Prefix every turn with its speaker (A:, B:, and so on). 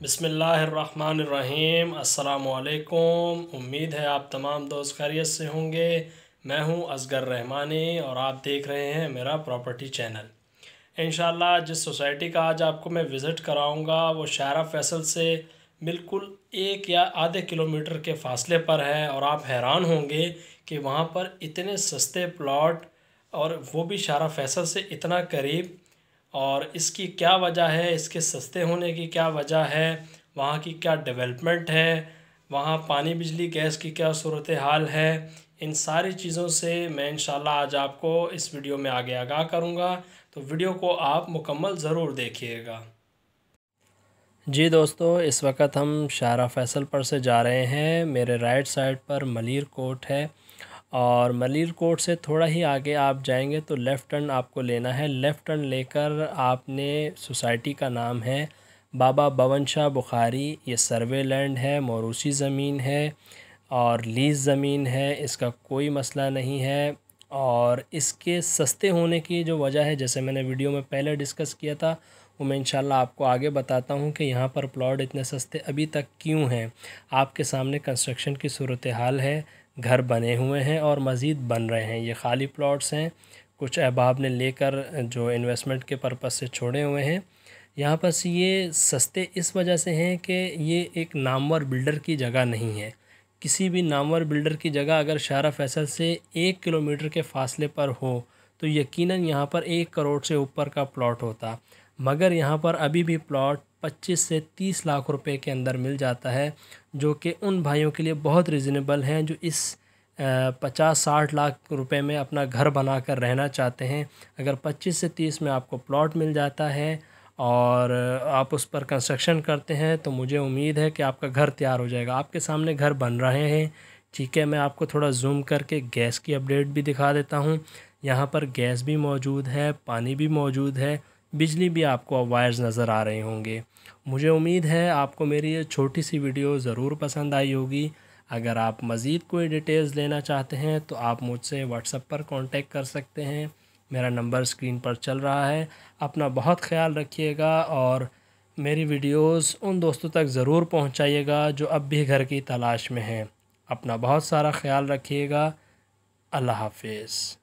A: बसमीम् असलकुम उम्मीद है आप तमाम दोस्त खैरियत से होंगे। मैं हूँ असगर रहमानी और आप देख रहे हैं मेरा प्रॉपर्टी चैनल। इन जिस सोसाइटी का आज आपको मैं विज़िट कराऊँगा, वो शारा फैसल से बिल्कुल एक या आधे किलोमीटर के फासले पर है और आप हैरान होंगे कि वहाँ पर इतने सस्ते प्लॉट और वो भी शारा फैसल से इतना करीब और इसकी क्या वजह है, इसके सस्ते होने की क्या वजह है, वहाँ की क्या डेवलपमेंट है, वहाँ पानी, बिजली, गैस की क्या सूरत हाल है, इन सारी चीज़ों से मैं इन आज आपको इस वीडियो में आगे आगाह करूँगा। तो वीडियो को आप मुकम्मल ज़रूर देखिएगा। जी दोस्तों, इस वक्त हम शारा फैसल पर से जा रहे हैं। मेरे राइट साइड पर मलिर कोट है। और मलिर कोट से थोड़ा ही आगे आप जाएँगे तो लेफ़्ट टर्न आपको लेना है। लेफ़्ट टर्न लेकर आपने सोसाइटी का नाम है बाबा बवन शाह बुखारी। ये सर्वे लैंड है, मौरूसी ज़मीन है और लीज़ ज़मीन है, इसका कोई मसला नहीं है और इसके सस्ते होने की जो वजह है, जैसे मैंने वीडियो में पहले डिस्कस किया था, वो मैं इंशाल्लाह आपको आगे बताता हूँ कि यहाँ पर प्लॉट इतने सस्ते अभी तक क्यों हैं। आपके सामने कंस्ट्रक्शन की सूरत हाल है घर बने हुए हैं और मज़ीद बन रहे हैं। ये खाली प्लॉट्स हैं। कुछ अहबाब ने लेकर जो इन्वेस्टमेंट के पर्पज़ से छोड़े हुए हैं। यहाँ पर ये सस्ते इस वजह से हैं कि ये एक नामवर बिल्डर की जगह नहीं है। किसी भी नामवर बिल्डर की जगह अगर शारा फैसल से एक किलोमीटर के फासले पर हो तो यकीनन यहाँ पर एक करोड़ से ऊपर का प्लॉट होता। मगर यहाँ पर अभी भी प्लॉट 25 से 30 लाख रुपए के अंदर मिल जाता है, जो कि उन भाइयों के लिए बहुत रिजनेबल हैं, जो इस पचास साठ लाख रुपए में अपना घर बनाकर रहना चाहते हैं। अगर 25 से 30 में आपको प्लॉट मिल जाता है और आप उस पर कंस्ट्रक्शन करते हैं तो मुझे उम्मीद है कि आपका घर तैयार हो जाएगा। आपके सामने घर बन रहे हैं ठीक है, मैं आपको थोड़ा जूम करके गैस की अपडेट भी दिखा देता हूँ। यहाँ पर गैस भी मौजूद है, पानी भी मौजूद है, बिजली भी आपको वायर्स नज़र आ रहे होंगे। मुझे उम्मीद है आपको मेरी ये छोटी सी वीडियो ज़रूर पसंद आई होगी। अगर आप मज़ीद कोई डिटेल्स लेना चाहते हैं तो आप मुझसे व्हाट्सएप पर कांटेक्ट कर सकते हैं। मेरा नंबर स्क्रीन पर चल रहा है। अपना बहुत ख्याल रखिएगा और मेरी वीडियोस उन दोस्तों तक ज़रूर पहुंचाइएगा जो अब भी घर की तलाश में हैं। अपना बहुत सारा ख्याल रखिएगा। अल्लाह हाफिज़।